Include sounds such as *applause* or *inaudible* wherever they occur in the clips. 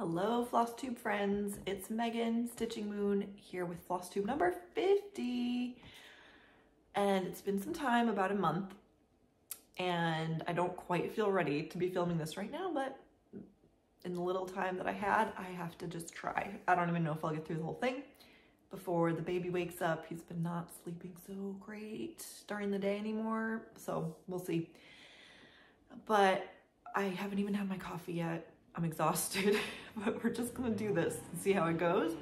Hello FlossTube friends, it's Megan Stitching Moon here with FlossTube number 50. And it's been some time, about a month, and I don't quite feel ready to be filming this right now, but in the little time that I had, I have to just try. I don't even know if I'll get through the whole thing before the baby wakes up. He's been not sleeping so great during the day anymore, so we'll see. But I haven't even had my coffee yet. I'm exhausted, *laughs* but we're just gonna do this and see how it goes.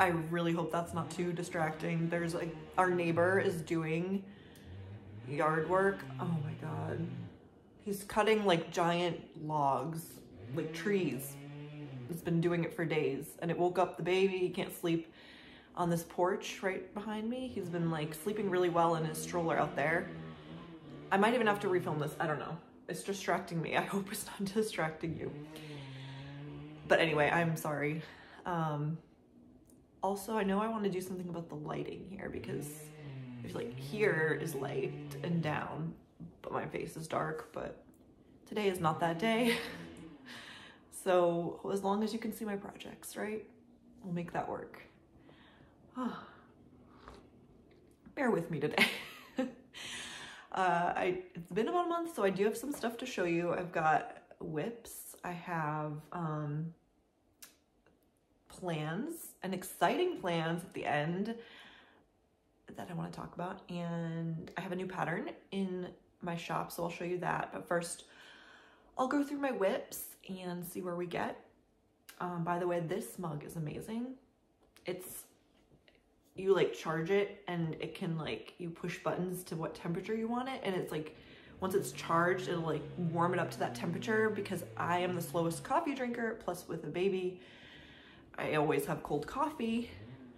I really hope that's not too distracting. There's like, our neighbor is doing yard work. Oh my God. He's cutting like giant logs, like trees. He's been doing it for days and it woke up the baby. He can't sleep on this porch right behind me. He's been like sleeping really well in his stroller out there. I might even have to refilm this. I don't know. It's distracting me. *laughs* I hope it's not distracting you. But anyway, I'm sorry. Um, also, I know I want to do something about the lighting here because I feel like here is light and down, but my face is dark, but today is not that day. *laughs* so as long as you can see my projects, right? We'll make that work. *sighs* Bear with me today. *laughs* uh, I, it's been about a month, so I do have some stuff to show you. I've got WIPs. I have um, plans and exciting plans at the end that I want to talk about. And I have a new pattern in my shop, so I'll show you that. But first, I'll go through my WIPs and see where we get. Um, by the way, this mug is amazing. It's, you like charge it and it can like, you push buttons to what temperature you want it. And it's like, once it's charged, it'll like warm it up to that temperature because I am the slowest coffee drinker, plus with a baby, I always have cold coffee.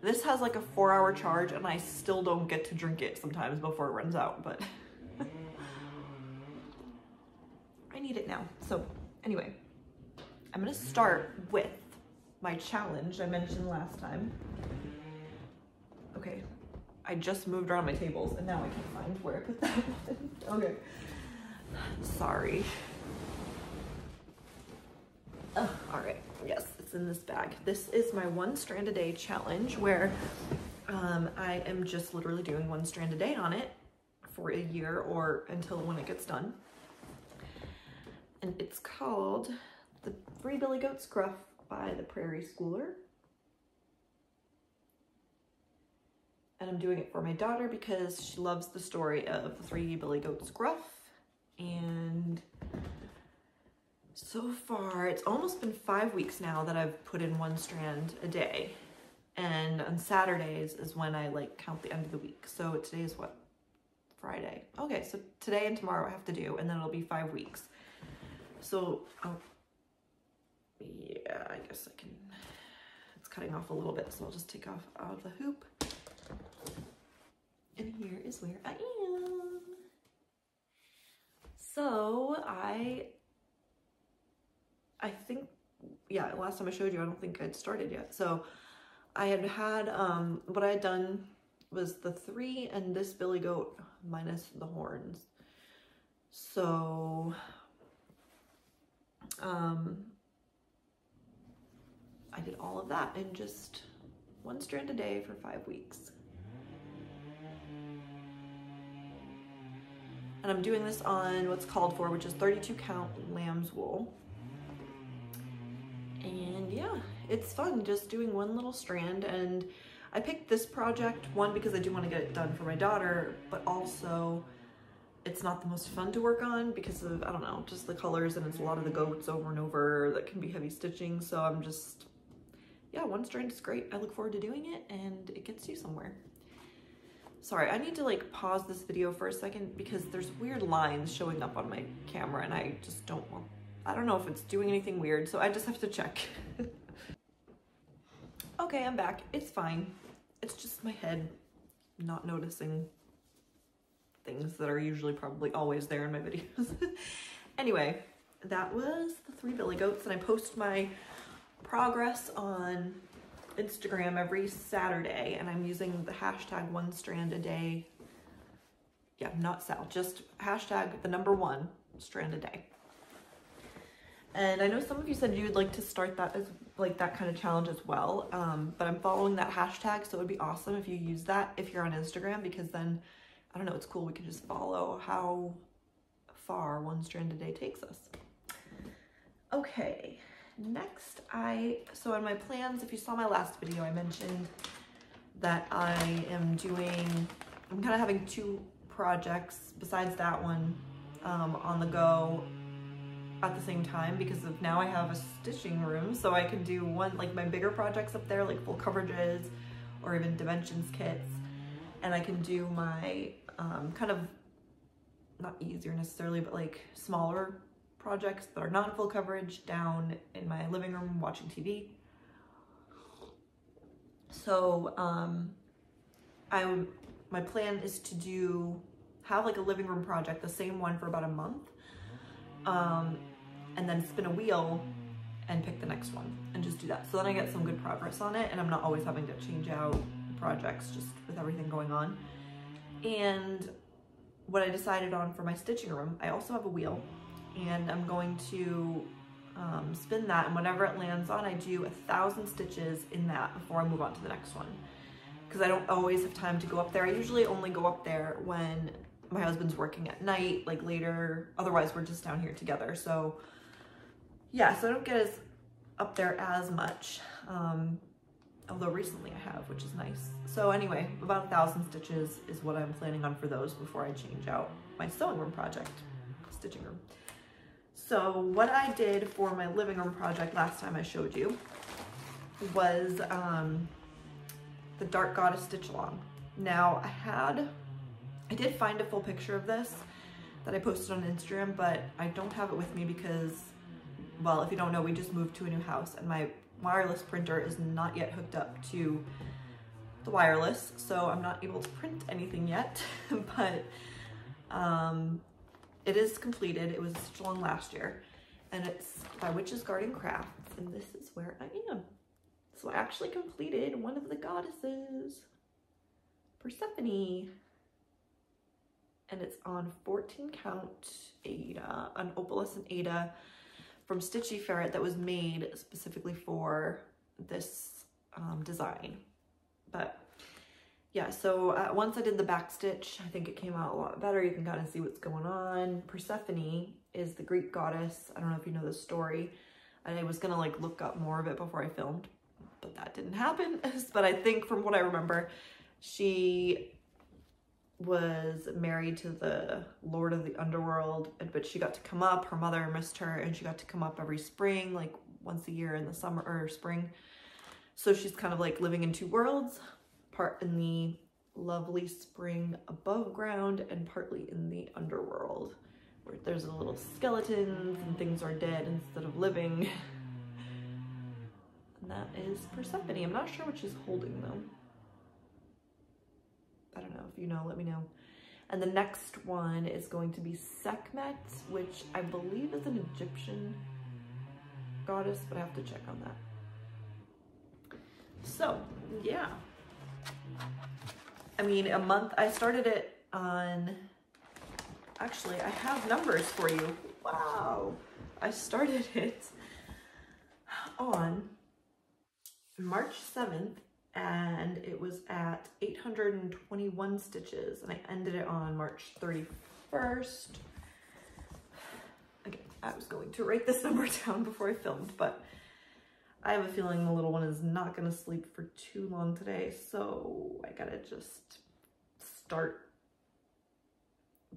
This has like a four hour charge and I still don't get to drink it sometimes before it runs out, but *laughs* I need it now. So anyway, I'm gonna start with my challenge I mentioned last time. Okay, I just moved around my tables and now I can't find where I put that *laughs* Okay, sorry. All right, yes, it's in this bag. This is my one strand a day challenge where um, I am just literally doing one strand a day on it for a year or until when it gets done. And it's called The Three Billy Goats Gruff by the Prairie Schooler. And I'm doing it for my daughter because she loves the story of the three billy goats gruff. And so far, it's almost been five weeks now that I've put in one strand a day. And on Saturdays is when I like count the end of the week. So today is what? Friday. Okay, so today and tomorrow I have to do, and then it'll be five weeks. So, oh, yeah, I guess I can, it's cutting off a little bit, so I'll just take off out of the hoop. And here is where I am. So I, I think, yeah, last time I showed you, I don't think I'd started yet. So I had had, um, what I had done was the three and this billy goat minus the horns. So, um, I did all of that in just one strand a day for five weeks. And I'm doing this on what's called for, which is 32 count lamb's wool. And yeah, it's fun just doing one little strand. And I picked this project, one, because I do want to get it done for my daughter, but also it's not the most fun to work on because of, I don't know, just the colors and it's a lot of the goats over and over that can be heavy stitching. So I'm just, yeah, one strand is great. I look forward to doing it and it gets you somewhere. Sorry, I need to like pause this video for a second because there's weird lines showing up on my camera and I just don't want, I don't know if it's doing anything weird, so I just have to check. *laughs* okay, I'm back. It's fine. It's just my head not noticing things that are usually probably always there in my videos. *laughs* anyway, that was the three billy goats and I post my progress on Instagram every Saturday and I'm using the hashtag one strand a day. Yeah, not Sal, just hashtag the number one strand a day. And I know some of you said you'd like to start that as like that kind of challenge as well. Um, but I'm following that hashtag, so it would be awesome if you use that if you're on Instagram because then I don't know, it's cool. We can just follow how far one strand a day takes us. Okay, next I, so in my plans, if you saw my last video, I mentioned that I am doing, I'm kind of having two projects besides that one um, on the go at the same time because of now I have a stitching room so I can do one like my bigger projects up there like full coverages or even dimensions kits. And I can do my um, kind of not easier necessarily but like smaller projects that are not full coverage down in my living room watching TV so um, I my plan is to do have like a living room project the same one for about a month um, and then spin a wheel and pick the next one and just do that. So then I get some good progress on it and I'm not always having to change out projects just with everything going on. And what I decided on for my stitching room, I also have a wheel and I'm going to um, spin that and whenever it lands on, I do a thousand stitches in that before I move on to the next one. Because I don't always have time to go up there. I usually only go up there when my husband's working at night, like later. Otherwise, we're just down here together. So yeah, so I don't get as up there as much. Um, although recently I have, which is nice. So anyway, about a thousand stitches is what I'm planning on for those before I change out my sewing room project, stitching room. So what I did for my living room project last time I showed you was um, the Dark Goddess Stitch Along. Now I had I did find a full picture of this that I posted on Instagram, but I don't have it with me because, well, if you don't know, we just moved to a new house and my wireless printer is not yet hooked up to the wireless, so I'm not able to print anything yet, *laughs* but um, it is completed. It was along last year, and it's by Witches Garden Crafts, and this is where I am. So I actually completed one of the goddesses, Persephone and it's on 14 count Aida, an opalescent Aida from Stitchy Ferret that was made specifically for this um, design. But yeah, so uh, once I did the back stitch, I think it came out a lot better. You can kind of see what's going on. Persephone is the Greek goddess. I don't know if you know the story. And I was gonna like look up more of it before I filmed, but that didn't happen. *laughs* but I think from what I remember, she was married to the lord of the underworld but she got to come up her mother missed her and she got to come up every spring like once a year in the summer or spring so she's kind of like living in two worlds part in the lovely spring above ground and partly in the underworld where there's a little skeletons and things are dead instead of living and that is Persephone I'm not sure what she's holding though I don't know if you know, let me know. And the next one is going to be Sekhmet, which I believe is an Egyptian goddess, but I have to check on that. So, yeah. I mean, a month, I started it on, actually, I have numbers for you. Wow. I started *laughs* it on March 7th and it was at 821 stitches and I ended it on March 31st. Again, I was going to write this number *laughs* down before I filmed, but I have a feeling the little one is not going to sleep for too long today, so I gotta just start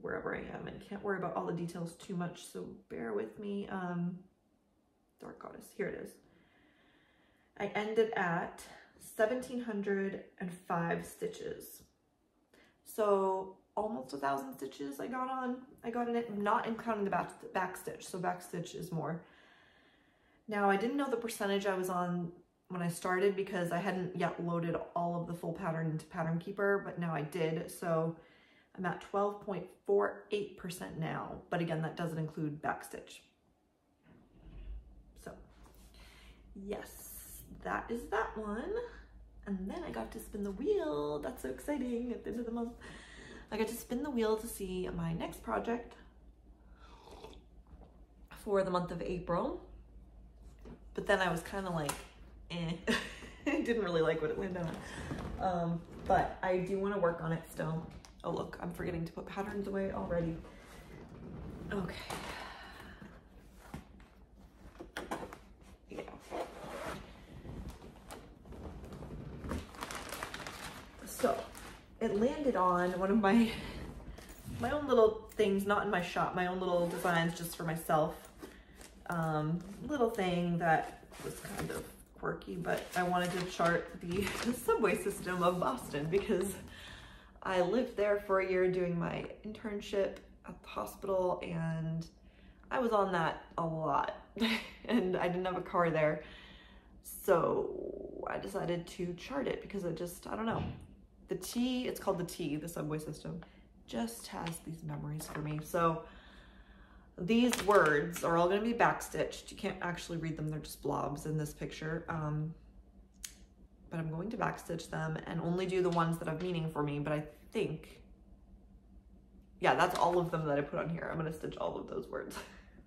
wherever I am and can't worry about all the details too much, so bear with me. Um, Dark Goddess, here it is. I ended at 1705 stitches. So almost a thousand stitches I got on. I got in it, not in counting the back, back stitch. So back stitch is more. Now I didn't know the percentage I was on when I started because I hadn't yet loaded all of the full pattern into Pattern Keeper, but now I did. So I'm at 12.48% now, but again, that doesn't include backstitch. So yes, that is that one. And then I got to spin the wheel. That's so exciting at the end of the month. I got to spin the wheel to see my next project for the month of April. But then I was kind of like, eh. I *laughs* didn't really like what it landed on. Um, but I do want to work on it still. Oh, look, I'm forgetting to put patterns away already. Okay. So, it landed on one of my my own little things, not in my shop, my own little designs just for myself. Um, little thing that was kind of quirky, but I wanted to chart the, the *laughs* subway system of Boston because I lived there for a year doing my internship at the hospital and I was on that a lot *laughs* and I didn't have a car there. So I decided to chart it because I just, I don't know. The T, it's called the T, the subway system, just has these memories for me. So these words are all going to be backstitched. You can't actually read them. They're just blobs in this picture. Um, but I'm going to backstitch them and only do the ones that have meaning for me. But I think, yeah, that's all of them that I put on here. I'm going to stitch all of those words.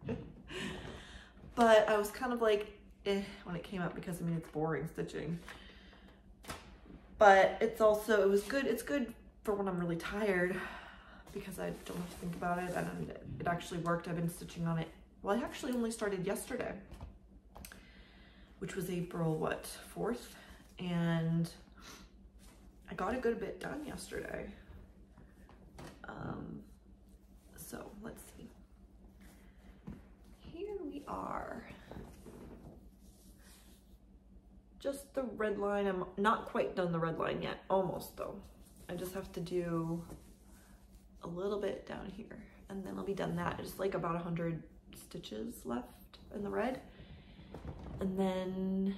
*laughs* but I was kind of like, eh, when it came up because I mean, it's boring stitching. But it's also, it was good. It's good for when I'm really tired because I don't have to think about it and it actually worked. I've been stitching on it. Well, I actually only started yesterday, which was April, what, 4th? And I got a good bit done yesterday. Um, so let's see. Here we are. Just the red line. I'm not quite done the red line yet. Almost though. I just have to do a little bit down here and then I'll be done that. It's like about 100 stitches left in the red. And then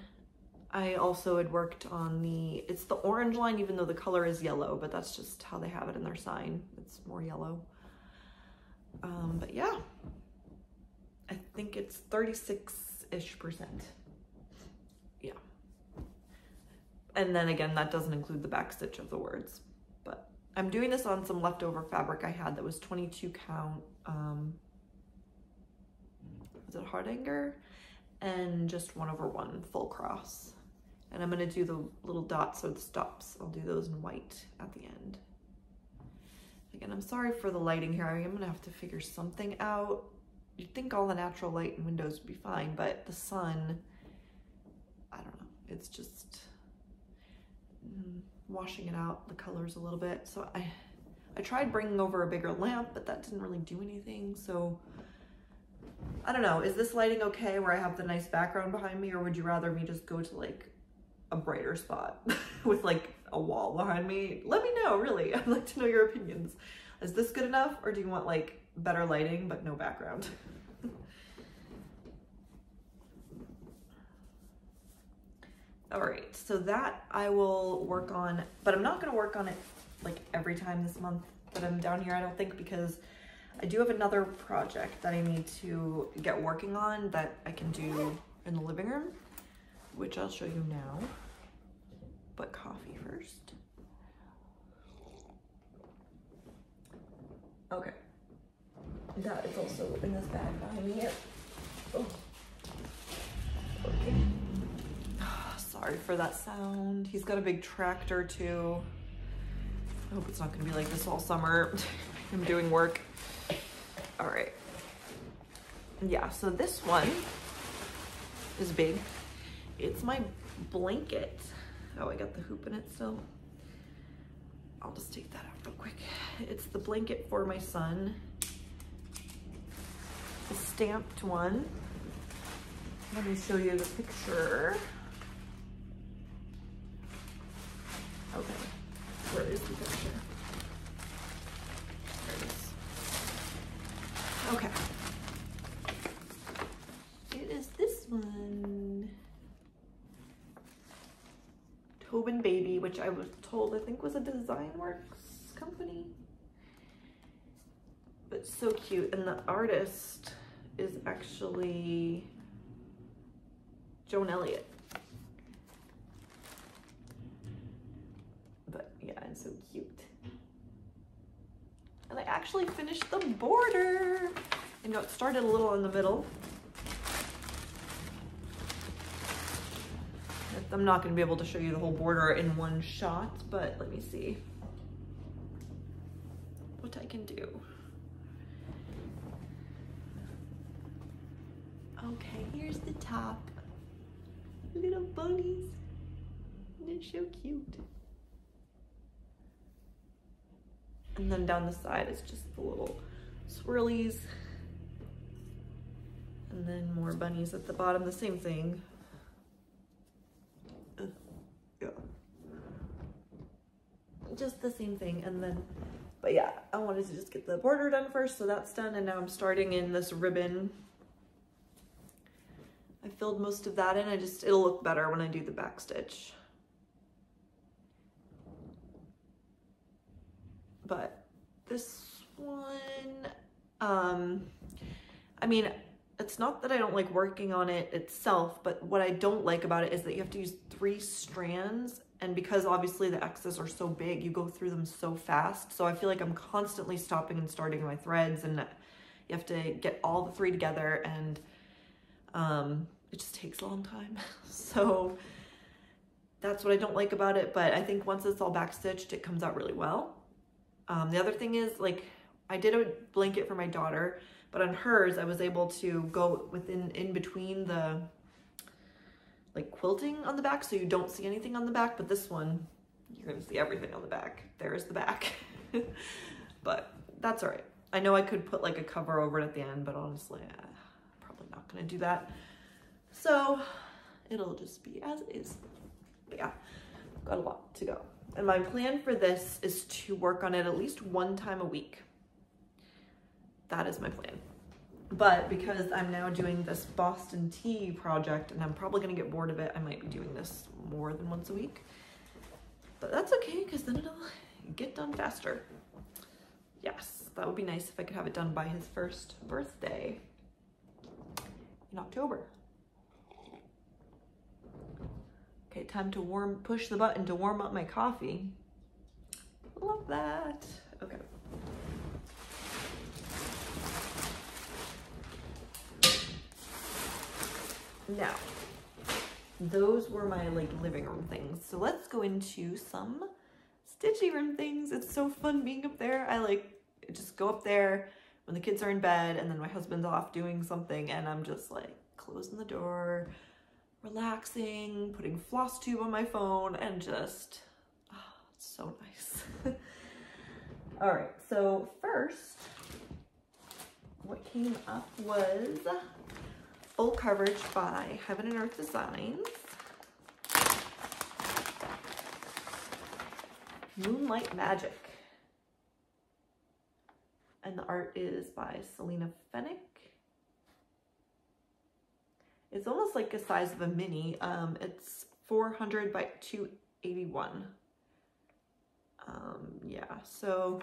I also had worked on the, it's the orange line even though the color is yellow, but that's just how they have it in their sign. It's more yellow. Um, but yeah, I think it's 36-ish percent. Yeah. And then again, that doesn't include the back stitch of the words. I'm doing this on some leftover fabric I had that was 22 count, um, was it Hardanger? And just one over one full cross. And I'm gonna do the little dots or the stops. I'll do those in white at the end. Again, I'm sorry for the lighting here. I am gonna have to figure something out. You'd think all the natural light and windows would be fine, but the sun, I don't know. It's just, mm, washing it out, the colors a little bit. So I, I tried bringing over a bigger lamp, but that didn't really do anything. So I don't know, is this lighting okay where I have the nice background behind me or would you rather me just go to like a brighter spot *laughs* with like a wall behind me? Let me know, really. *laughs* I'd like to know your opinions. Is this good enough or do you want like better lighting but no background? *laughs* All right, so that I will work on, but I'm not gonna work on it like every time this month that I'm down here, I don't think, because I do have another project that I need to get working on that I can do in the living room, which I'll show you now, but coffee first. Okay, that is also in this bag behind me here. Oh. Okay. Sorry for that sound. He's got a big tractor too. I hope it's not gonna be like this all summer. *laughs* I'm doing work. All right. Yeah, so this one is big. It's my blanket. Oh, I got the hoop in it still. I'll just take that out real quick. It's the blanket for my son. The stamped one. Let me show you the picture. Okay, where is the picture? There it is. Okay. It is this one. Tobin Baby, which I was told I think was a Design Works company. But so cute. And the artist is actually Joan Elliott. yeah, and so cute. And I actually finished the border. You know, it started a little in the middle. I'm not gonna be able to show you the whole border in one shot, but let me see what I can do. Okay, here's the top. Little bunnies. They're so cute. And then down the side is just the little swirlies. And then more bunnies at the bottom, the same thing. Uh, yeah. Just the same thing. And then, but yeah, I wanted to just get the border done first. So that's done. And now I'm starting in this ribbon. I filled most of that in. I just, it'll look better when I do the back stitch. But this one, um, I mean, it's not that I don't like working on it itself, but what I don't like about it is that you have to use three strands and because obviously the X's are so big, you go through them so fast. So I feel like I'm constantly stopping and starting my threads and you have to get all the three together and um, it just takes a long time. *laughs* so that's what I don't like about it. But I think once it's all backstitched, it comes out really well. Um, the other thing is like, I did a blanket for my daughter but on hers, I was able to go within, in between the like quilting on the back so you don't see anything on the back. But this one, you're gonna see everything on the back. There's the back. *laughs* but that's all right. I know I could put like a cover over it at the end, but honestly, I'm probably not gonna do that. So it'll just be as is. But yeah, got a lot to go. And my plan for this is to work on it at least one time a week that is my plan. But because I'm now doing this Boston T project and I'm probably gonna get bored of it, I might be doing this more than once a week. But that's okay, because then it'll get done faster. Yes, that would be nice if I could have it done by his first birthday in October. Okay, time to warm, push the button to warm up my coffee. Love that. Okay. Now, those were my like living room things. So let's go into some stitchy room things. It's so fun being up there. I like just go up there when the kids are in bed and then my husband's off doing something and I'm just like closing the door, relaxing, putting floss tube on my phone and just, oh, so nice. *laughs* All right, so first, what came up was full coverage by Heaven and Earth Designs. Moonlight Magic. And the art is by Selena Fenech. It's almost like the size of a mini. Um, it's 400 by 281. Um, yeah, so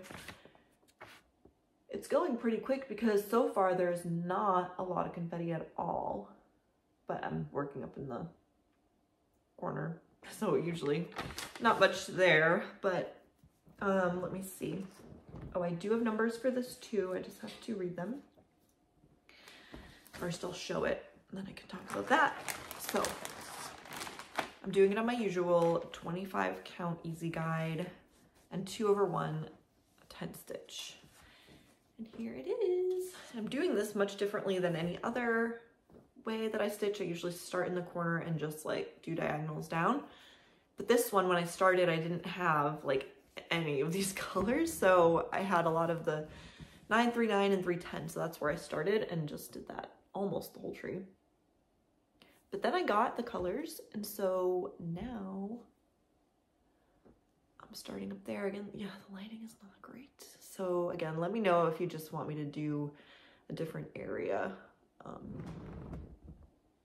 it's going pretty quick because so far there's not a lot of confetti at all, but I'm working up in the corner. *laughs* So usually not much there, but um, let me see. Oh, I do have numbers for this too. I just have to read them. First I'll show it then I can talk about that. So I'm doing it on my usual 25 count easy guide and two over one tent stitch. And here it is. I'm doing this much differently than any other way that I stitch. I usually start in the corner and just like do diagonals down. But this one, when I started, I didn't have like any of these *laughs* colors. So I had a lot of the 939 and 310. So that's where I started and just did that almost the whole tree. But then I got the colors. And so now I'm starting up there again. Yeah, the lighting is not great. So again, let me know if you just want me to do a different area. Um,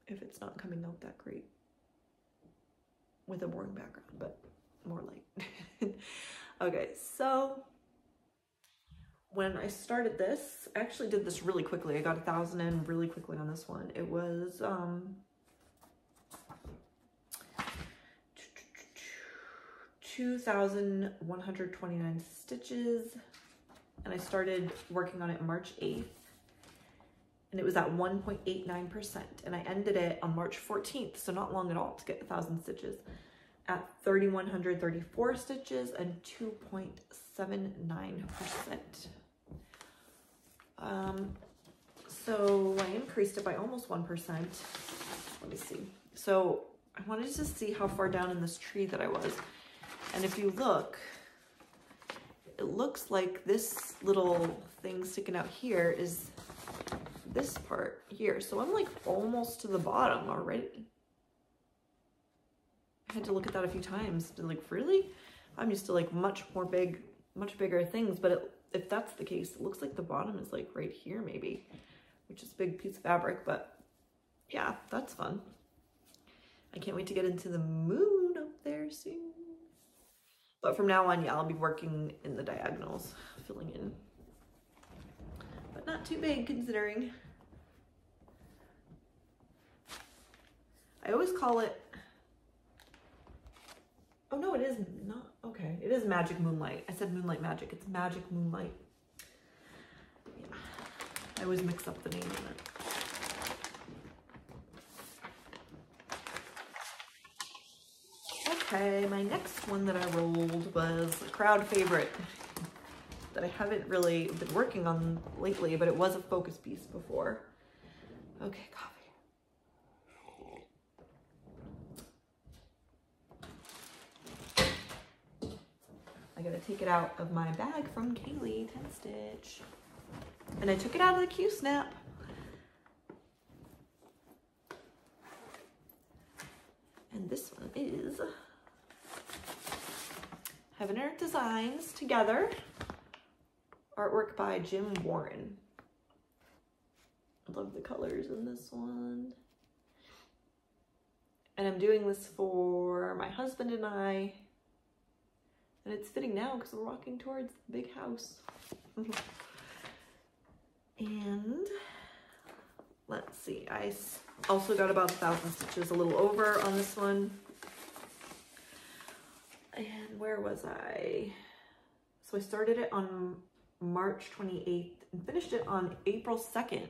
if it's not coming out that great with a boring background, but more light. *laughs* okay, so when I started this, I actually did this really quickly. I got a thousand in really quickly on this one. It was um, 2,129 stitches and I started working on it March 8th. and it was at 1.89%. And I ended it on March 14th, so not long at all to get a thousand stitches at 3,134 stitches and 2.79%. Um, so I increased it by almost 1%. Let me see. So I wanted to see how far down in this tree that I was. And if you look, it looks like this little thing sticking out here is this part here. So I'm like almost to the bottom already. I had to look at that a few times. Like, really? I'm used to like much more big, much bigger things. But it, if that's the case, it looks like the bottom is like right here maybe, which is a big piece of fabric. But yeah, that's fun. I can't wait to get into the moon up there soon. But from now on, yeah, I'll be working in the diagonals, filling in. But not too big considering. I always call it, oh no, it is not, okay. It is Magic Moonlight. I said Moonlight Magic. It's Magic Moonlight. Yeah, I always mix up the name of it. Okay, my next one that I rolled was a crowd favorite that I haven't really been working on lately, but it was a focus piece before. Okay, coffee. I gotta take it out of my bag from Kaylee 10 Stitch. And I took it out of the Q-Snap. And this one is Heaven Earth Designs Together. Artwork by Jim Warren. I love the colors in this one. And I'm doing this for my husband and I. And it's fitting now because we're walking towards the big house. *laughs* and let's see, I also got about a thousand stitches, a little over on this one. And where was I? So I started it on March 28th and finished it on April 2nd.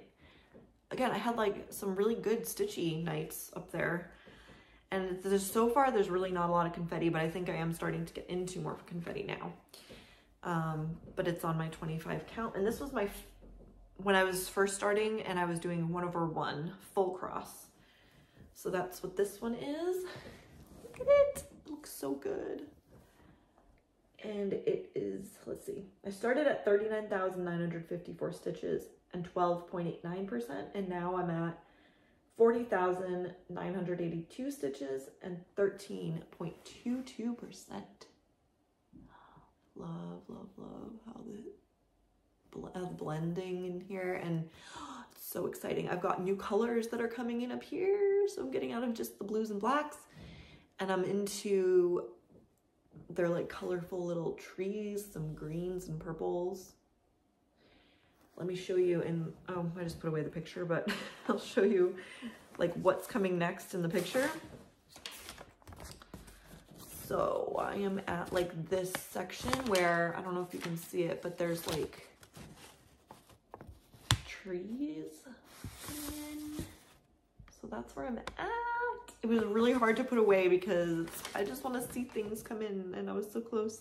Again, I had like some really good stitchy nights up there. And there's, so far, there's really not a lot of confetti, but I think I am starting to get into more confetti now. Um, but it's on my 25 count. And this was my, when I was first starting and I was doing one over one full cross. So that's what this one is. Look at it, it looks so good and it is, let's see, I started at 39,954 stitches and 12.89%, and now I'm at 40,982 stitches and 13.22%. Love, love, love how the, the blending in here, and oh, *gasps* it's so exciting. I've got new colors that are coming in up here, so I'm getting out of just the blues and blacks, and I'm into they're like colorful little trees, some greens and purples. Let me show you in, oh, I just put away the picture, but *laughs* I'll show you like what's coming next in the picture. So I am at like this section where, I don't know if you can see it, but there's like trees. So that's where I'm at it was really hard to put away because I just want to see things come in and I was so close.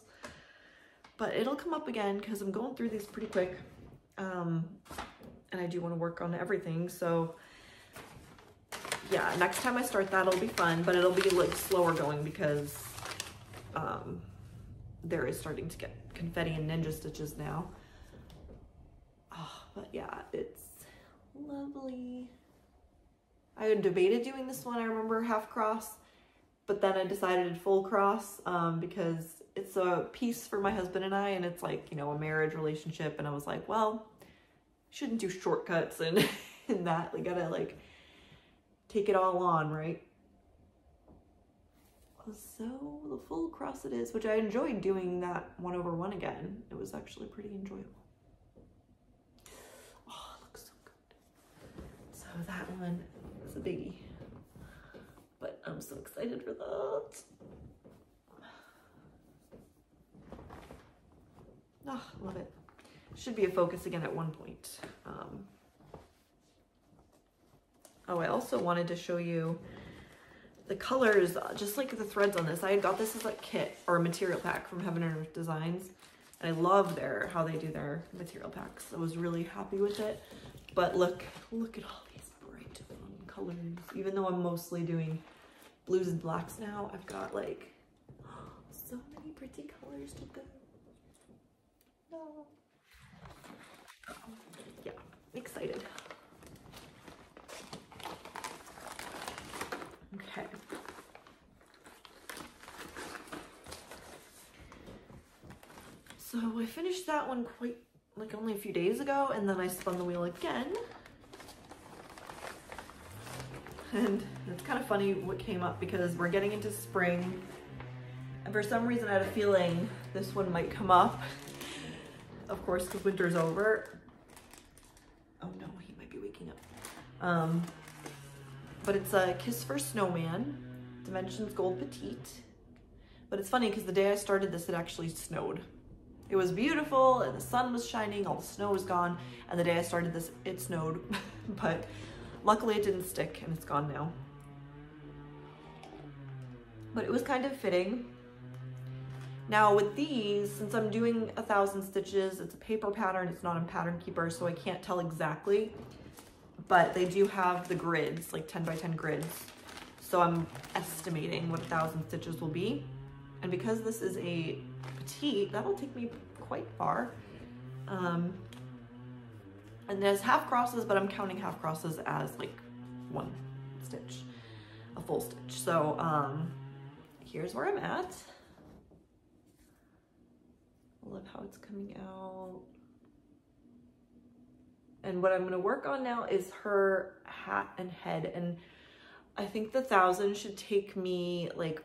But it'll come up again because I'm going through these pretty quick. Um, and I do want to work on everything. So yeah, next time I start that, it'll be fun, but it'll be like slower going because um, there is starting to get confetti and ninja stitches now. Oh, but yeah, it's lovely. I debated doing this one, I remember half cross, but then I decided full cross um, because it's a piece for my husband and I and it's like, you know, a marriage relationship. And I was like, well, shouldn't do shortcuts and, *laughs* and that. We gotta like take it all on, right? So the full cross it is, which I enjoyed doing that one over one again. It was actually pretty enjoyable. Oh, looks so good. So that one a biggie. But I'm so excited for that. Oh, love it. Should be a focus again at one point. Um, Oh, I also wanted to show you the colors, uh, just like the threads on this. I had got this as a kit or a material pack from Heaven and Earth Designs. And I love their how they do their material packs. I was really happy with it. But look, look at all colors. Even though I'm mostly doing blues and blacks now, I've got like *gasps* so many pretty colors to go. No. Um, yeah, excited. Okay. So I finished that one quite like only a few days ago and then I spun the wheel again. And it's kind of funny what came up because we're getting into spring and for some reason I had a feeling this one might come up. Of course, because winter's over. Oh no, he might be waking up. Um, but it's a Kiss for Snowman, Dimensions Gold Petite. But it's funny because the day I started this, it actually snowed. It was beautiful and the sun was shining, all the snow was gone. And the day I started this, it snowed. *laughs* but luckily it didn't stick and it's gone now. But it was kind of fitting. Now with these, since I'm doing a thousand stitches, it's a paper pattern, it's not in Pattern Keeper, so I can't tell exactly but they do have the grids, like 10 by 10 grids. So I'm estimating what a thousand stitches will be. And because this is a petite, that'll take me quite far. Um, and there's half crosses, but I'm counting half crosses as like one stitch, a full stitch. So um, here's where I'm at. I love how it's coming out. And what I'm gonna work on now is her hat and head. And I think the thousand should take me like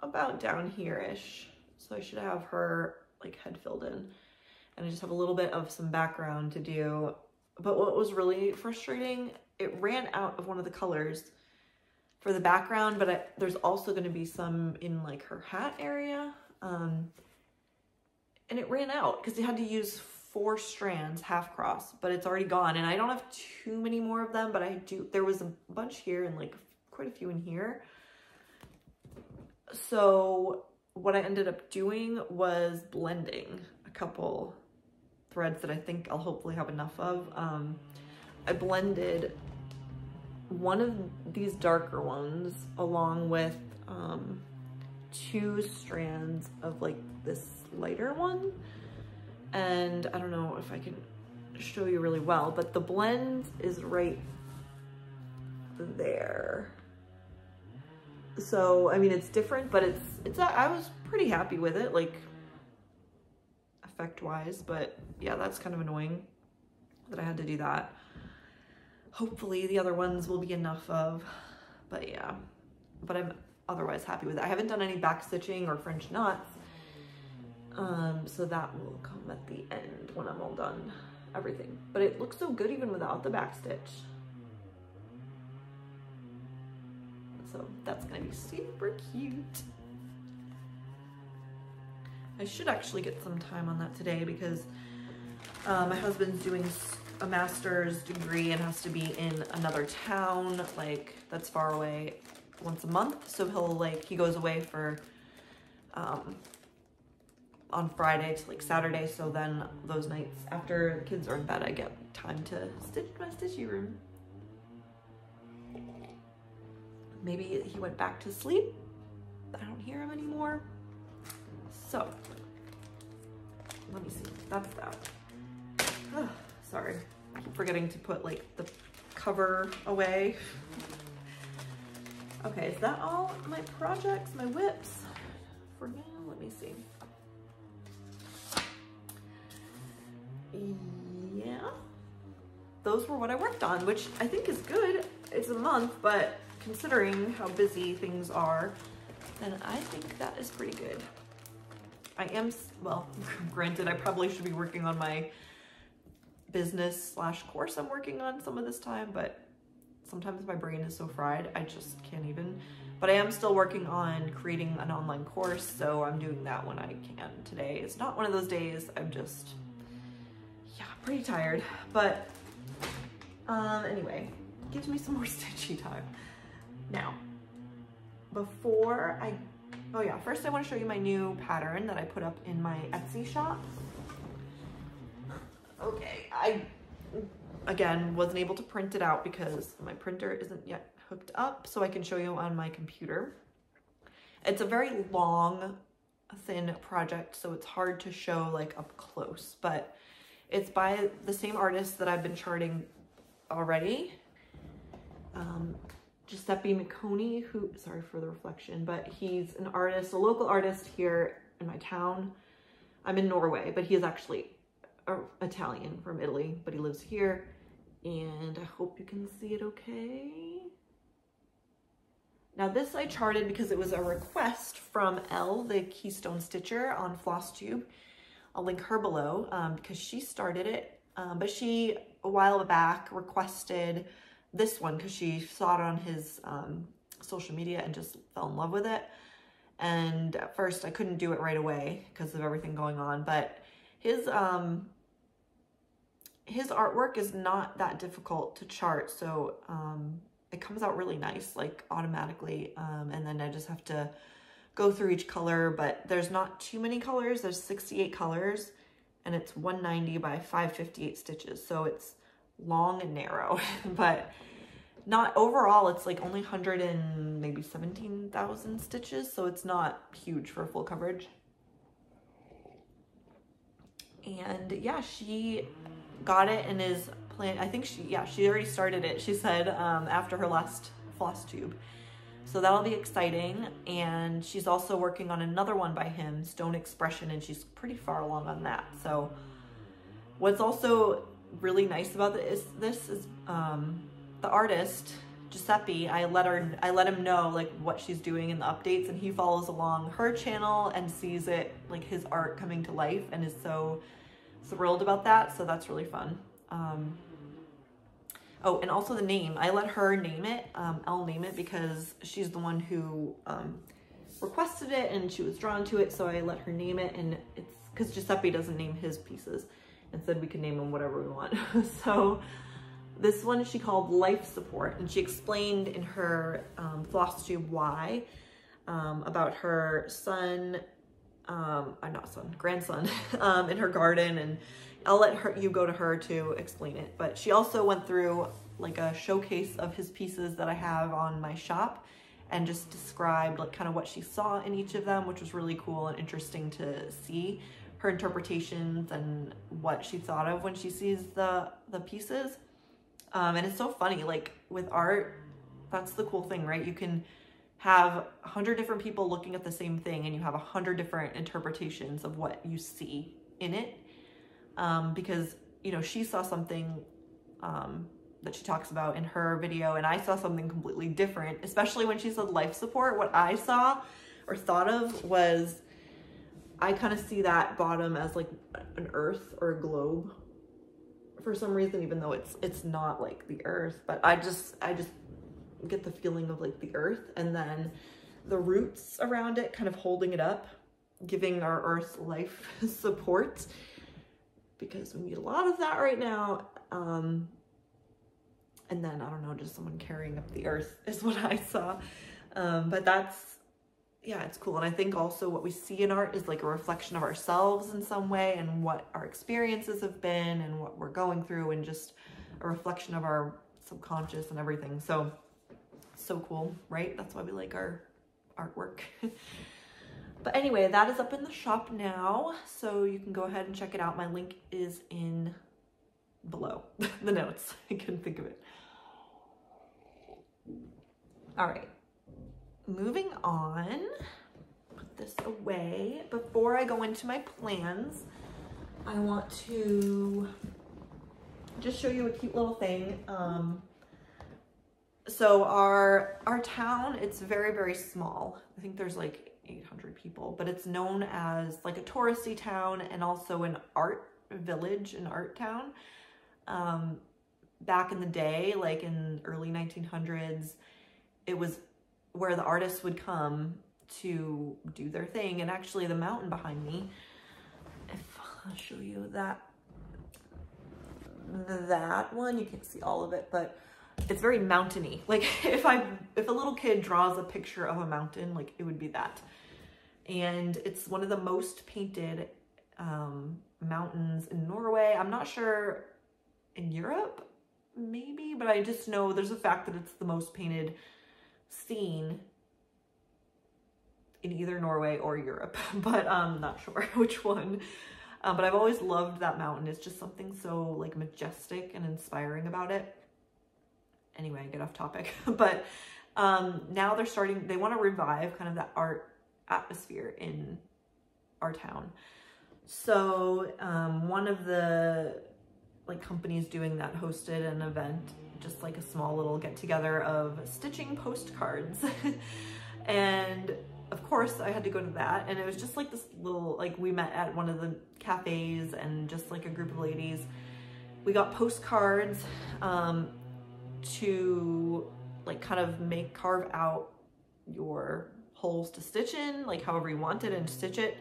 about down here-ish. So I should have her like head filled in. And I just have a little bit of some background to do. But what was really frustrating, it ran out of one of the colors for the background, but I, there's also gonna be some in like her hat area. Um, and it ran out because they had to use four strands half cross, but it's already gone. And I don't have too many more of them, but I do, there was a bunch here and like quite a few in here. So what I ended up doing was blending a couple threads that I think I'll hopefully have enough of. Um, I blended one of these darker ones along with um, two strands of like this lighter one and I don't know if I can show you really well, but the blend is right there. So, I mean, it's different, but it's, it's, I was pretty happy with it, like effect wise, but yeah, that's kind of annoying that I had to do that. Hopefully the other ones will be enough of, but yeah, but I'm otherwise happy with it. I haven't done any back stitching or French knots, um, so that will come at the end when I'm all done everything. But it looks so good even without the back stitch. So that's gonna be super cute. I should actually get some time on that today because uh, my husband's doing a master's degree and has to be in another town, like that's far away once a month. So he'll like, he goes away for um, on Friday to like Saturday. So then those nights after the kids are in bed, I get time to stitch my stitchy room. Maybe he went back to sleep. I don't hear him anymore. So let me see, that's that. Sorry, I keep forgetting to put like the cover away. Okay, is that all my projects, my WIPs? For now, let me see. yeah, those were what I worked on, which I think is good. It's a month, but considering how busy things are, then I think that is pretty good. I am, well, *laughs* granted, I probably should be working on my business slash course I'm working on some of this time, but sometimes my brain is so fried, I just can't even. But I am still working on creating an online course, so I'm doing that when I can today. It's not one of those days, I'm just yeah, pretty tired, but um, anyway, gives me some more *laughs* stitchy time. Now, before I, oh yeah, first I wanna show you my new pattern that I put up in my Etsy shop. Okay, I, again, wasn't able to print it out because my printer isn't yet hooked up so I can show you on my computer. It's a very long, thin project, so it's hard to show like up close, but it's by the same artist that I've been charting already. Um, Giuseppe Miconi, who, sorry for the reflection, but he's an artist, a local artist here in my town. I'm in Norway, but he is actually Italian from Italy, but he lives here. And I hope you can see it okay. Now this I charted because it was a request from Elle, the Keystone Stitcher on FlossTube. I'll link her below um, because she started it, um, but she a while back requested this one because she saw it on his um, social media and just fell in love with it. And at first I couldn't do it right away because of everything going on, but his um, his artwork is not that difficult to chart. So um, it comes out really nice, like automatically. Um, and then I just have to go through each color, but there's not too many colors. There's 68 colors and it's 190 by 558 stitches. So it's long and narrow, *laughs* but not overall, it's like only 100 and maybe 17,000 stitches. So it's not huge for full coverage. And yeah, she got it and is plan. I think she, yeah, she already started it. She said um, after her last floss tube. So that'll be exciting. And she's also working on another one by him, Stone Expression, and she's pretty far along on that. So what's also really nice about this, this is um, the artist, Giuseppe, I let her, I let him know like what she's doing in the updates and he follows along her channel and sees it, like his art coming to life and is so thrilled about that. So that's really fun. Um, oh, and also the name. I let her name it. Um, I'll name it because she's the one who um, requested it and she was drawn to it. So I let her name it and it's because Giuseppe doesn't name his pieces and said we could name them whatever we want. *laughs* so this one she called Life Support and she explained in her um, floss tube why um, about her son um, uh, not son, grandson, *laughs* um, in her garden and I'll let her, you go to her to explain it. But she also went through like a showcase of his pieces that I have on my shop and just described like kind of what she saw in each of them, which was really cool and interesting to see her interpretations and what she thought of when she sees the, the pieces. Um, and it's so funny, like with art, that's the cool thing, right? You can have a hundred different people looking at the same thing and you have a hundred different interpretations of what you see in it. Um, because, you know, she saw something um, that she talks about in her video and I saw something completely different, especially when she said life support. What I saw or thought of was I kind of see that bottom as like an earth or a globe for some reason, even though it's it's not like the earth, but I just I just get the feeling of like the earth and then the roots around it kind of holding it up, giving our earth life *laughs* support because we need a lot of that right now. Um, and then, I don't know, just someone carrying up the earth *laughs* is what I saw. Um, but that's, yeah, it's cool. And I think also what we see in art is like a reflection of ourselves in some way and what our experiences have been and what we're going through and just a reflection of our subconscious and everything. So so cool, right? That's why we like our artwork. *laughs* but anyway, that is up in the shop now. So you can go ahead and check it out. My link is in below *laughs* the notes. *laughs* I couldn't think of it. All right, moving on. Put this away. Before I go into my plans, I want to just show you a cute little thing. Um, so our our town it's very very small i think there's like 800 people but it's known as like a touristy town and also an art village an art town um back in the day like in early 1900s it was where the artists would come to do their thing and actually the mountain behind me if i'll show you that that one you can't see all of it but it's very mountainy. *laughs* Like if I, if a little kid draws a picture of a mountain, like it would be that. And it's one of the most painted um, mountains in Norway. I'm not sure in Europe, maybe, but I just know there's a fact that it's the most painted scene in either Norway or Europe, *laughs* but I'm not sure *laughs* which one. Um, but I've always loved that mountain. It's just something so like majestic and inspiring about it. Anyway, I get off topic, *laughs* but um, now they're starting, they want to revive kind of that art atmosphere in our town. So um, one of the like companies doing that hosted an event, just like a small little get together of stitching postcards. *laughs* and of course I had to go to that. And it was just like this little, like we met at one of the cafes and just like a group of ladies. We got postcards um, to like kind of make, carve out your holes to stitch in, like however you want it and stitch it.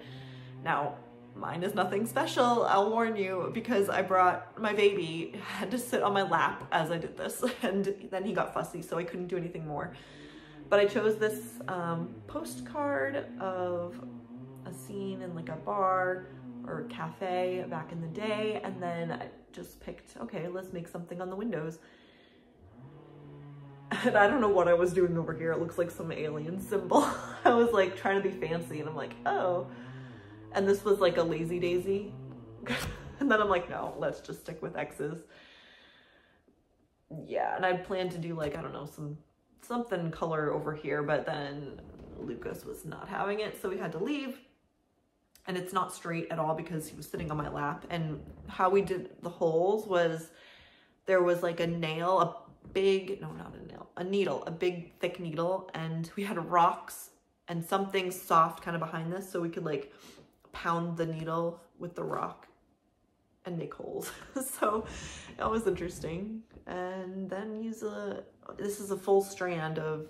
Now, mine is nothing special, I'll warn you, because I brought my baby, had to sit on my lap as I did this, *laughs* and then he got fussy, so I couldn't do anything more. But I chose this um, postcard of a scene in like a bar or a cafe back in the day, and then I just picked, okay, let's make something on the windows. And I don't know what I was doing over here. It looks like some alien symbol. *laughs* I was like trying to be fancy and I'm like, oh, and this was like a lazy daisy. *laughs* and then I'm like, no, let's just stick with X's. Yeah, and I planned to do like, I don't know, some something color over here, but then Lucas was not having it, so we had to leave. And it's not straight at all because he was sitting on my lap. And how we did the holes was there was like a nail, a big, no, not a nail, a needle, a big thick needle. And we had rocks and something soft kind of behind this so we could like pound the needle with the rock and make holes. *laughs* so that was interesting. And then use a, this is a full strand of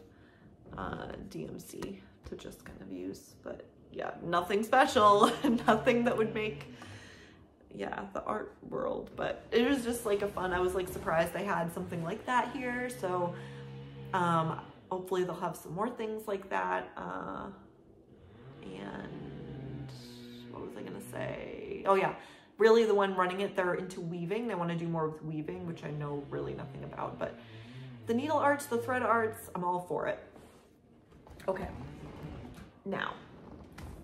uh, DMC to just kind of use, but yeah, nothing special, *laughs* nothing that would make, yeah, the art world, but it was just like a fun, I was like surprised they had something like that here. So um, hopefully they'll have some more things like that. Uh, and say, oh yeah, really the one running it, they're into weaving. They want to do more with weaving, which I know really nothing about, but the needle arts, the thread arts, I'm all for it. Okay, now,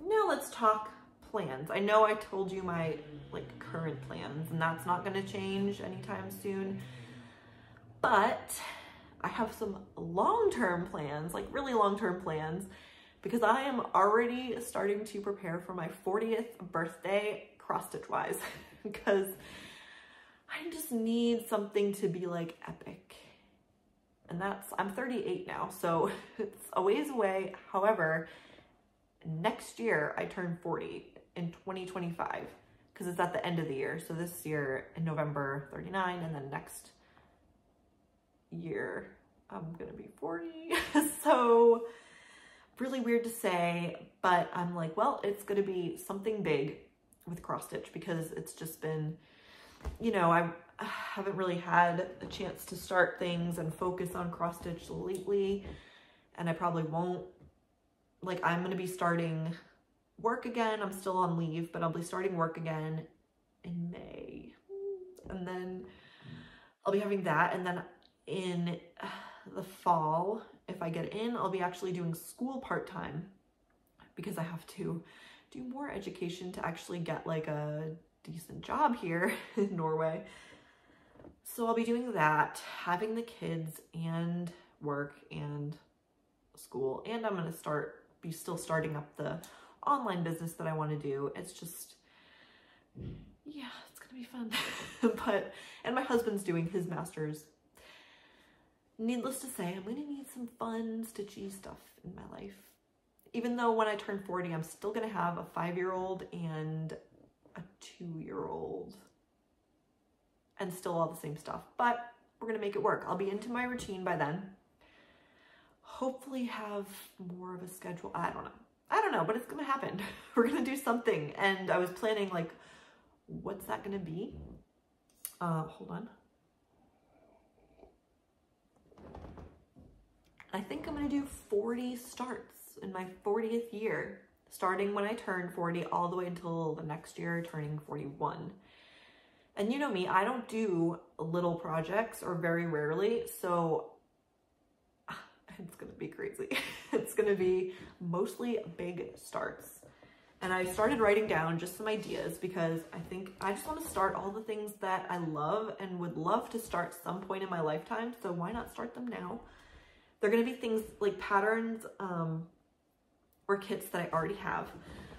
now let's talk plans. I know I told you my like current plans and that's not gonna change anytime soon, but I have some long-term plans, like really long-term plans because I am already starting to prepare for my 40th birthday cross-stitch wise because *laughs* I just need something to be like epic. And that's, I'm 38 now, so *laughs* it's a ways away. However, next year I turn 40 in 2025 because it's at the end of the year. So this year in November 39 and then next year I'm gonna be 40. *laughs* so really weird to say, but I'm like, well, it's going to be something big with cross stitch because it's just been, you know, I haven't really had a chance to start things and focus on cross stitch lately. And I probably won't, like, I'm going to be starting work again. I'm still on leave, but I'll be starting work again in May. And then I'll be having that. And then in the fall, if I get in, I'll be actually doing school part-time because I have to do more education to actually get like a decent job here *laughs* in Norway. So I'll be doing that, having the kids and work and school. And I'm going to start, be still starting up the online business that I want to do. It's just, yeah, it's going to be fun. *laughs* but, and my husband's doing his master's needless to say, I'm going to need some fun, stitchy stuff in my life. Even though when I turn 40, I'm still going to have a five-year-old and a two-year-old and still all the same stuff. But we're going to make it work. I'll be into my routine by then. Hopefully have more of a schedule. I don't know. I don't know, but it's going to happen. *laughs* we're going to do something. And I was planning like, what's that going to be? Uh, hold on. And I think I'm gonna do 40 starts in my 40th year, starting when I turn 40 all the way until the next year turning 41. And you know me, I don't do little projects or very rarely, so *sighs* it's gonna be crazy. *laughs* it's gonna be mostly big starts. And I started writing down just some ideas because I think I just want to start all the things that I love and would love to start some point in my lifetime. So why not start them now? They're going to be things like patterns um, or kits that I already have,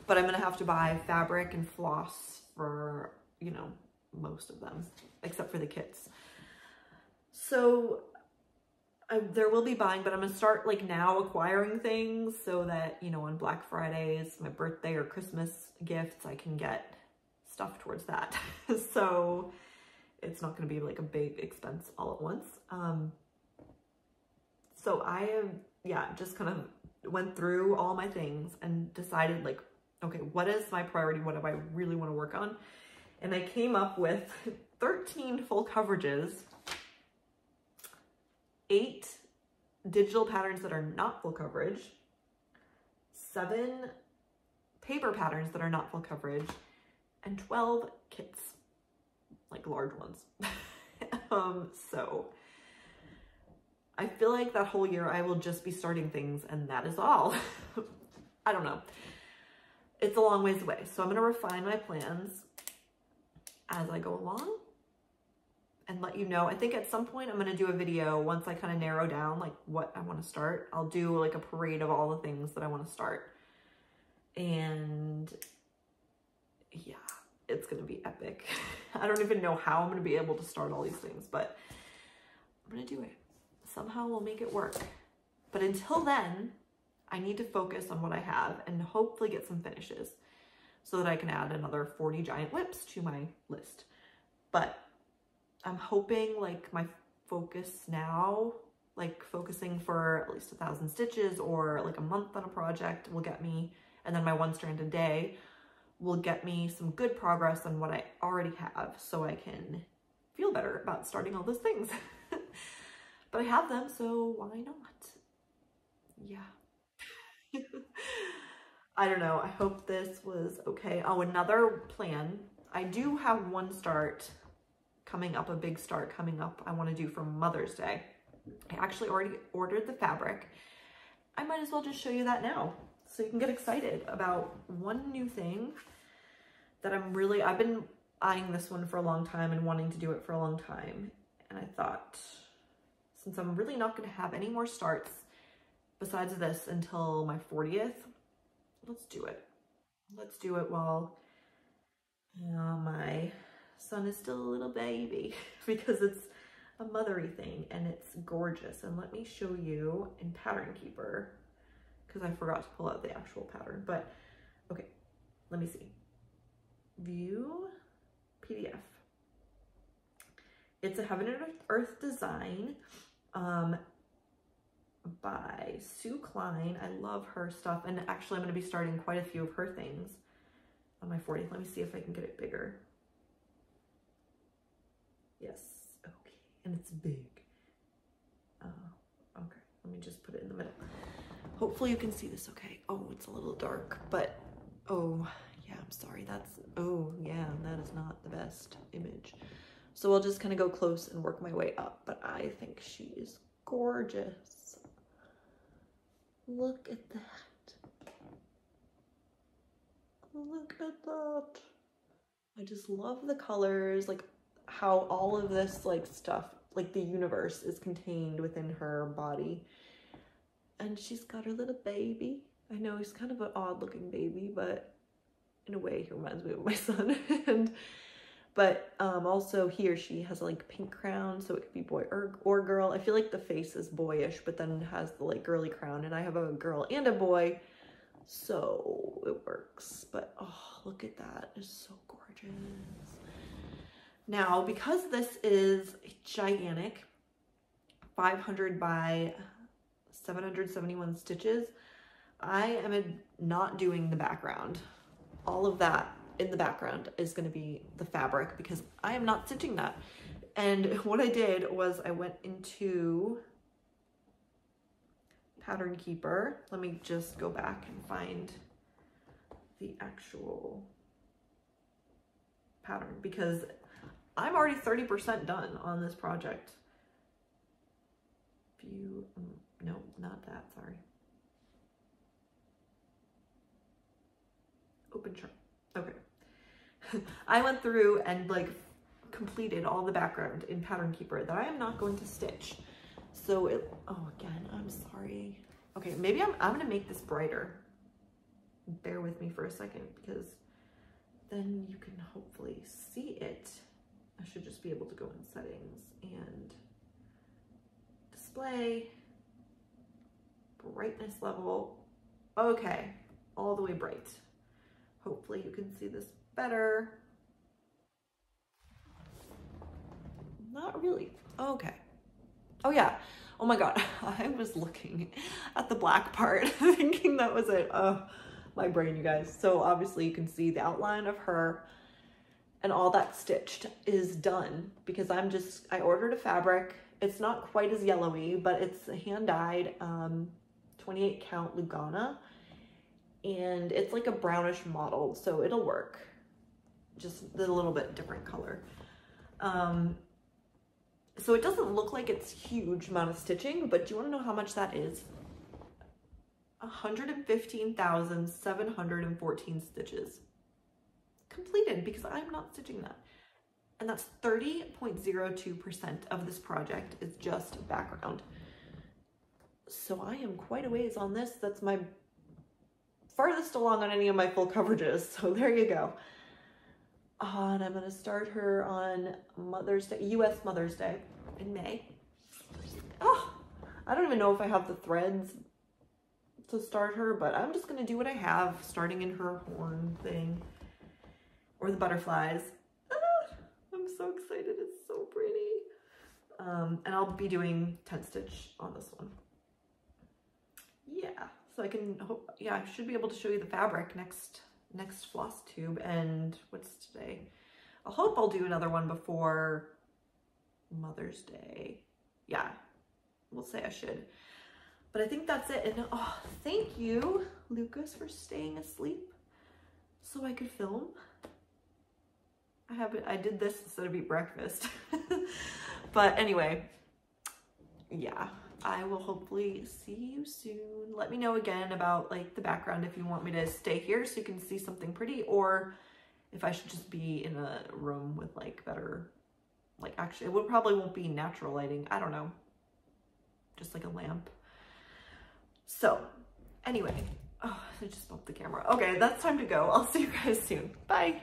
but I'm going to have to buy fabric and floss for, you know, most of them, except for the kits. So I, there will be buying, but I'm going to start like now acquiring things so that, you know, on Black Fridays, my birthday or Christmas gifts, I can get stuff towards that. *laughs* so it's not going to be like a big expense all at once. Um, so I have, yeah, just kind of went through all my things and decided like, okay, what is my priority? What do I really want to work on? And I came up with *laughs* 13 full coverages eight digital patterns that are not full coverage, seven paper patterns that are not full coverage, and 12 kits, like large ones. *laughs* um, so I feel like that whole year I will just be starting things and that is all. *laughs* I don't know. It's a long ways away. So I'm going to refine my plans as I go along and let you know. I think at some point I'm going to do a video once I kind of narrow down like what I want to start. I'll do like a parade of all the things that I want to start. And yeah, it's going to be epic. *laughs* I don't even know how I'm going to be able to start all these things, but I'm going to do it. Somehow we'll make it work. But until then, I need to focus on what I have and hopefully get some finishes so that I can add another 40 giant WIPs to my list. But I'm hoping like my focus now, like focusing for at least a thousand stitches or like a month on a project will get me, and then my one strand a day will get me some good progress on what I already have so I can feel better about starting all those things. *laughs* but I have them, so why not? Yeah. *laughs* I don't know. I hope this was okay. Oh, another plan. I do have one start coming up, a big start coming up I want to do for Mother's Day. I actually already ordered the fabric. I might as well just show you that now so you can get excited about one new thing that I'm really, I've been eyeing this one for a long time and wanting to do it for a long time. And I thought, since I'm really not going to have any more starts besides this until my 40th, let's do it. Let's do it while uh, my son is still a little baby *laughs* because it's a mothery thing and it's gorgeous. And let me show you in Pattern Keeper because I forgot to pull out the actual pattern. But okay, let me see. View PDF. It's a Heaven and Earth design um, by Sue Klein. I love her stuff. And actually, I'm going to be starting quite a few of her things on my 40th. Let me see if I can get it bigger. Yes, okay, and it's big. Uh, okay, let me just put it in the middle. Hopefully you can see this okay. Oh, it's a little dark, but oh, yeah, I'm sorry. That's, oh, yeah, that is not the best image. So I'll just kind of go close and work my way up, but I think she is gorgeous. Look at that. Look at that. I just love the colors. Like how all of this like stuff, like the universe is contained within her body. And she's got her little baby. I know he's kind of an odd looking baby, but in a way he reminds me of my *laughs* son. and but um, also he or she has like pink crown, so it could be boy or, or girl. I feel like the face is boyish, but then has the like girly crown. And I have a girl and a boy, so it works. But oh, look at that. It's so gorgeous. Now, because this is gigantic, 500 by 771 stitches, I am not doing the background. All of that in the background is gonna be the fabric because I am not stitching that. And *laughs* what I did was I went into Pattern Keeper. Let me just go back and find the actual pattern because I'm already 30% done on this project. View, mm, no, not that, sorry. Open chart, okay. *laughs* I went through and like completed all the background in Pattern Keeper that I am not going to stitch. So it, oh, again, I'm sorry. Okay, maybe I'm, I'm gonna make this brighter. Bear with me for a second because then you can hopefully see it. I should just be able to go in settings and display, brightness level. Okay, all the way bright. Hopefully you can see this better. Not really. Okay. Oh yeah. Oh my God. *laughs* I was looking at the black part *laughs* thinking that was it. Oh, my brain, you guys. So obviously you can see the outline of her and all that stitched is done because I'm just, I ordered a fabric. It's not quite as yellowy, but it's a hand dyed um, 28 count Lugana and it's like a brownish model. so it'll work. Just a little bit different color. Um, so it doesn't look like it's huge amount of stitching, but do you want to know how much that is? 115,714 stitches completed because I'm not stitching that. And that's 30.02% of this project is just background. So I am quite a ways on this. That's my farthest along on any of my full coverages. So there you go. And I'm to start her on Mother's Day, U.S. Mother's Day in May. Oh, I don't even know if I have the threads to start her, but I'm just to do what I have, starting in her horn thing or the butterflies. Ah, I'm so excited. It's so pretty. Um, and I'll be doing tent stitch on this one. Yeah, so I can hope, yeah, I should be able to show you the fabric next next floss tube and what's today? I hope I'll do another one before Mother's Day. Yeah, we'll say I should. But I think that's it. And oh, thank you, Lucas, for staying asleep so I could film. I have I did this instead of eat breakfast. *laughs* but anyway, yeah. I will hopefully see you soon. Let me know again about like the background if you want me to stay here so you can see something pretty or if I should just be in a room with like better, like actually it would probably won't be natural lighting. I don't know. Just like a lamp. So anyway, oh, I just bumped the camera. Okay, that's time to go. I'll see you guys soon. Bye.